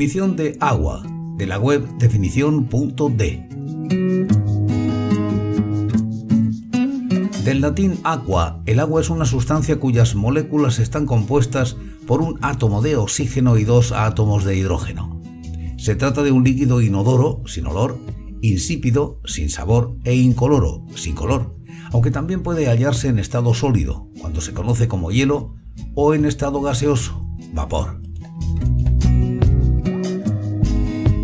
Definición de agua de la web definición.d. Del latín aqua, el agua es una sustancia cuyas moléculas están compuestas por un átomo de oxígeno y dos átomos de hidrógeno. Se trata de un líquido inodoro, sin olor, insípido, sin sabor e incoloro, sin color, aunque también puede hallarse en estado sólido, cuando se conoce como hielo, o en estado gaseoso, vapor.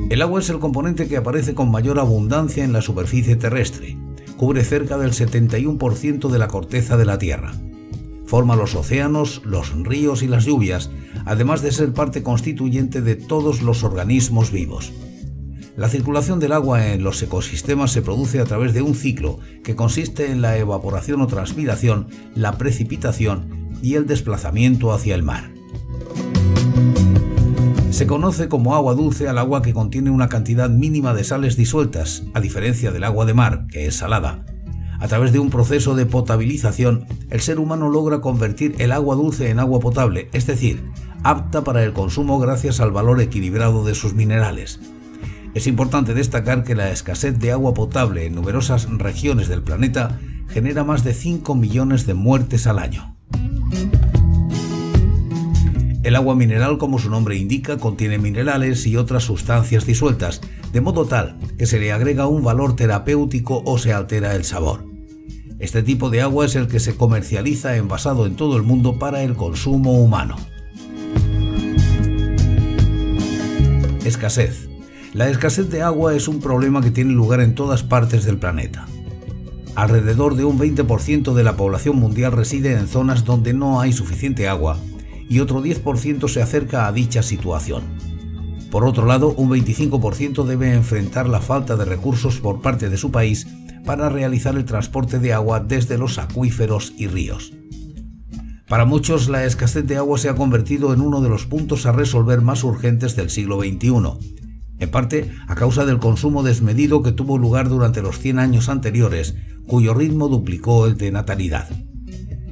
El agua es el componente que aparece con mayor abundancia en la superficie terrestre. Cubre cerca del 71% de la corteza de la Tierra. Forma los océanos, los ríos y las lluvias, además de ser parte constituyente de todos los organismos vivos. La circulación del agua en los ecosistemas se produce a través de un ciclo que consiste en la evaporación o transpiración, la precipitación y el desplazamiento hacia el mar. Se conoce como agua dulce al agua que contiene una cantidad mínima de sales disueltas, a diferencia del agua de mar, que es salada. A través de un proceso de potabilización, el ser humano logra convertir el agua dulce en agua potable, es decir, apta para el consumo gracias al valor equilibrado de sus minerales. Es importante destacar que la escasez de agua potable en numerosas regiones del planeta genera más de 5 millones de muertes al año. El agua mineral, como su nombre indica, contiene minerales y otras sustancias disueltas, de modo tal que se le agrega un valor terapéutico o se altera el sabor. Este tipo de agua es el que se comercializa envasado en todo el mundo para el consumo humano. Escasez. La escasez de agua es un problema que tiene lugar en todas partes del planeta. Alrededor de un 20% de la población mundial reside en zonas donde no hay suficiente agua y otro 10% se acerca a dicha situación. Por otro lado, un 25% debe enfrentar la falta de recursos por parte de su país para realizar el transporte de agua desde los acuíferos y ríos. Para muchos, la escasez de agua se ha convertido en uno de los puntos a resolver más urgentes del siglo XXI, en parte a causa del consumo desmedido que tuvo lugar durante los 100 años anteriores, cuyo ritmo duplicó el de natalidad.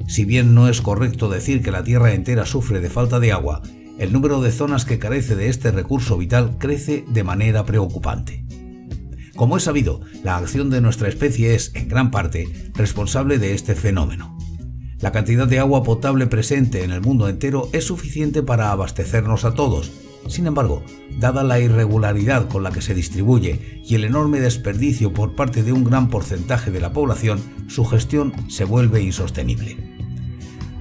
Si bien no es correcto decir que la Tierra entera sufre de falta de agua, el número de zonas que carece de este recurso vital crece de manera preocupante. Como es sabido, la acción de nuestra especie es, en gran parte, responsable de este fenómeno. La cantidad de agua potable presente en el mundo entero es suficiente para abastecernos a todos. Sin embargo, dada la irregularidad con la que se distribuye y el enorme desperdicio por parte de un gran porcentaje de la población, su gestión se vuelve insostenible.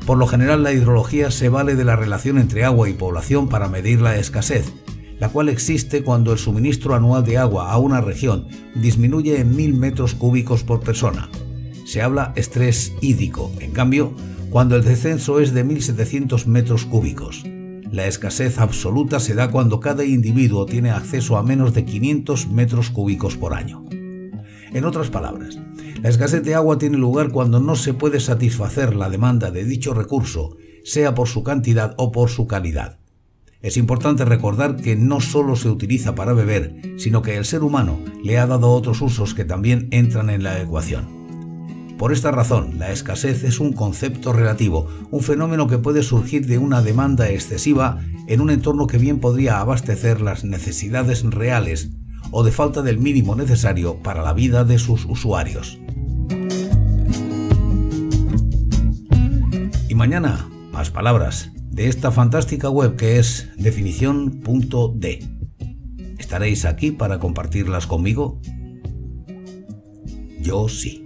Por lo general la hidrología se vale de la relación entre agua y población para medir la escasez, la cual existe cuando el suministro anual de agua a una región disminuye en mil metros cúbicos por persona. Se habla estrés hídrico, en cambio, cuando el descenso es de 1.700 metros cúbicos. La escasez absoluta se da cuando cada individuo tiene acceso a menos de 500 metros cúbicos por año. En otras palabras, la escasez de agua tiene lugar cuando no se puede satisfacer la demanda de dicho recurso, sea por su cantidad o por su calidad. Es importante recordar que no solo se utiliza para beber, sino que el ser humano le ha dado otros usos que también entran en la ecuación. Por esta razón, la escasez es un concepto relativo, un fenómeno que puede surgir de una demanda excesiva en un entorno que bien podría abastecer las necesidades reales o de falta del mínimo necesario para la vida de sus usuarios. Y mañana, más palabras de esta fantástica web que es definición.d. ¿Estaréis aquí para compartirlas conmigo? Yo sí.